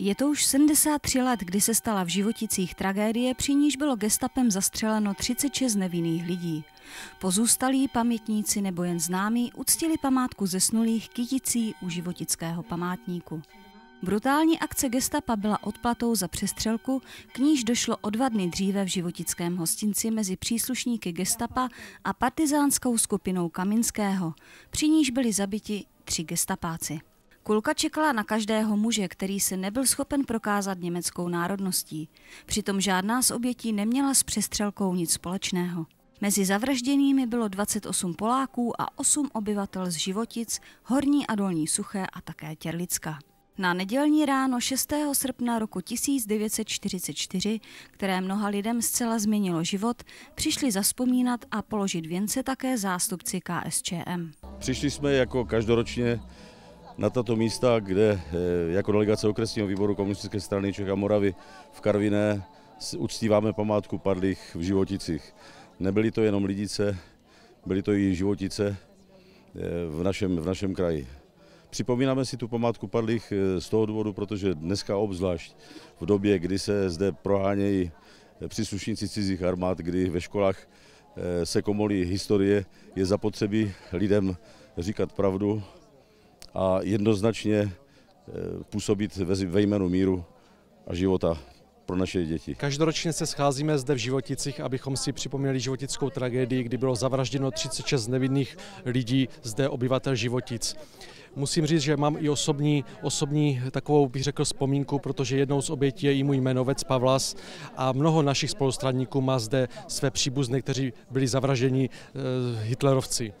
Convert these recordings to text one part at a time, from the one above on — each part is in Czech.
Je to už 73 let, kdy se stala v životicích tragédie, při níž bylo gestapem zastřeleno 36 nevinných lidí. Pozůstalí pamětníci nebo jen známí uctili památku zesnulých kyticí u životického památníku. Brutální akce gestapa byla odplatou za přestřelku, k níž došlo o dva dny dříve v životickém hostinci mezi příslušníky gestapa a partizánskou skupinou Kaminského, při níž byli zabiti tři gestapáci. Kulka čekala na každého muže, který se nebyl schopen prokázat německou národností. Přitom žádná z obětí neměla s přestřelkou nic společného. Mezi zavražděnými bylo 28 Poláků a 8 obyvatel z Životic, Horní a Dolní Suché a také Těrlicka. Na nedělní ráno 6. srpna roku 1944, které mnoha lidem zcela změnilo život, přišli zaspomínat a položit věnce také zástupci KSČM. Přišli jsme jako každoročně na tato místa, kde eh, jako delegace okresního výboru komunistické strany Čech a Moravy v Karviné uctíváme památku padlých v Životicích. Nebyly to jenom lidice, byly to i životice eh, v našem, v našem kraji. Připomínáme si tu památku padlých eh, z toho důvodu, protože dneska obzvlášť v době, kdy se zde prohánějí příslušníci cizích armád, kdy ve školách se komolí historie, je zapotřebí lidem říkat pravdu a jednoznačně eh, působit ve jménu míru a života pro naše děti. Každoročně se scházíme zde v Životicích, abychom si připomněli životickou tragédii, kdy bylo zavražděno 36 nevinných lidí, zde obyvatel Životic. Musím říct, že mám i osobní, osobní takovou, bych řekl, vzpomínku, protože jednou z obětí je i můj jmenovec Pavlas a mnoho našich spolustradníků má zde své příbuzné, kteří byli zavražděni e, hitlerovci.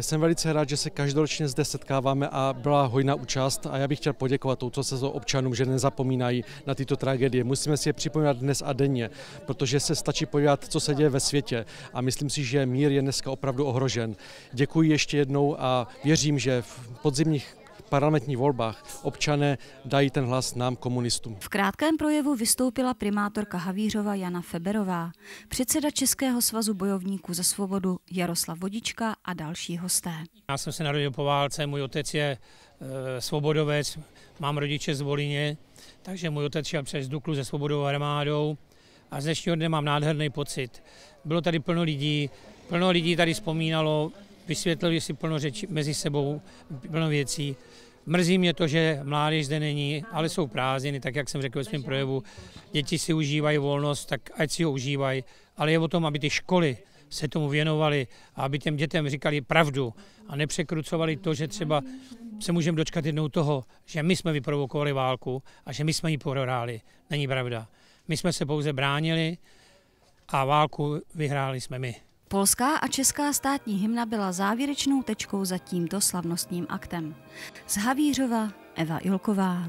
Jsem velice rád, že se každoročně zde setkáváme a byla hojná účast a já bych chtěl poděkovat touto se občanům, že nezapomínají na tyto tragédie. Musíme si je připomínat dnes a denně, protože se stačí podívat, co se děje ve světě a myslím si, že mír je dneska opravdu ohrožen. Děkuji ještě jednou a věřím, že v podzimních parlamentních volbách občané dají ten hlas nám komunistům. V krátkém projevu vystoupila primátorka Havířova Jana Feberová, předseda Českého svazu bojovníků za svobodu Jaroslav Vodička a další hosté. Já jsem se narodil po válce, můj otec je e, svobodovec, mám rodiče z Volině, takže můj otec šel přes Duklu se svobodovou armádou a z dnešního dne mám nádherný pocit. Bylo tady plno lidí, plno lidí tady vzpomínalo, vysvětlili si plno řeči mezi sebou, plno věcí. Mrzí mě to, že mládež zde není, ale jsou prázdniny, tak jak jsem řekl ve svém projevu. Děti si užívají volnost, tak ať si ho užívají, ale je o tom, aby ty školy se tomu věnovali a aby těm dětem říkali pravdu a nepřekrucovali to, že třeba se můžeme dočkat jednou toho, že my jsme vyprovokovali válku a že my jsme ji prohráli. Není pravda. My jsme se pouze bránili a válku vyhráli jsme my. Polská a česká státní hymna byla závěrečnou tečkou za tímto slavnostním aktem. Z Havířova Eva Ilková.